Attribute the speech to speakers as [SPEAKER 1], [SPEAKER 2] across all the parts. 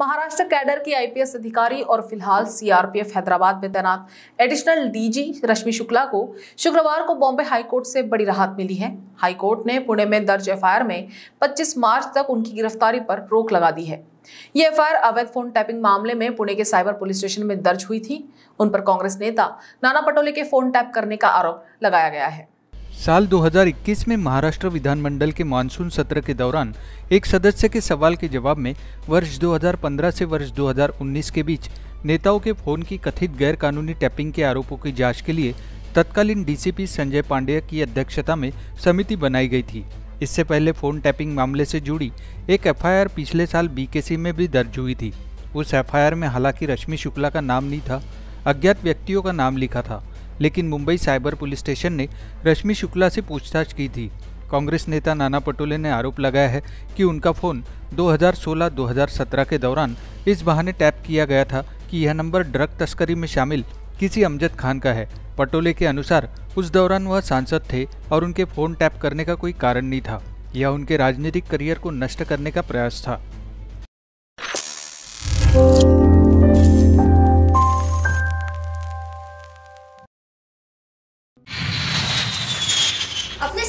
[SPEAKER 1] Maharashtra cadre की IPS अधिकारी और फ़िलहाल सीआरपीएफ हैदराबाद में तैनात। एडिशनल डीजी रश्मि शुक्ला को शुक्रवार को बॉम्बे हाईकोर्ट से बड़ी राहत मिली है। हाईकोर्ट ने पुणे में दर्ज एफआईआर में 25 मार्च तक उनकी गिरफ्तारी पर रोक लगा दी है। ये एफआईआर अवैध फ़ोन टैपिंग मामले में पुणे के साइबर पुलिस स्टेशन में दर्ज हुई थी। उन पर कांग्रेस नेता नाना पटोले के फ़ोन टैप करने का आरोप लगाया गया है।
[SPEAKER 2] साल 2021 में महाराष्ट्र विधानमंडल के मानसून सत्र के दौरान एक सदस्य के सवाल के जवाब में वर्ष 2015 से वर्ष 2019 के बीच नेताओं के फ़ोन की कथित गैर कानूनी टैपिंग के आरोपों की जाँच के लिए तत्कालीन डीसीपी संजय पांडेय की अध्यक्षता में समिति बनाई गई थी। इससे पहले फ़ोन टैपिंग मामले से जुड़ी एक एफआईआर पिछले साल बीकेसी में भी दर्ज हुई थी। उस एफआईआर में हालाँकि रश्मि शुक्ला का नाम नहीं था, अज्ञात व्यक्तियों का नाम लिखा था। लेकिन मुंबई साइबर पुलिस स्टेशन ने रश्मि शुक्ला से पूछताछ की थी। कांग्रेस नेता नाना पटोले ने आरोप लगाया है कि उनका फ़ोन 2016-2017 के दौरान इस बहाने टैप किया गया था कि यह नंबर ड्रग तस्करी में शामिल किसी अमजद खान का है। पटोले के अनुसार, उस दौरान वह सांसद थे और उनके फ़ोन टैप करने का कोई कारण नहीं था। यह उनके राजनीतिक करियर को नष्ट करने का प्रयास था।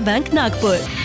[SPEAKER 3] Bank Nagpur.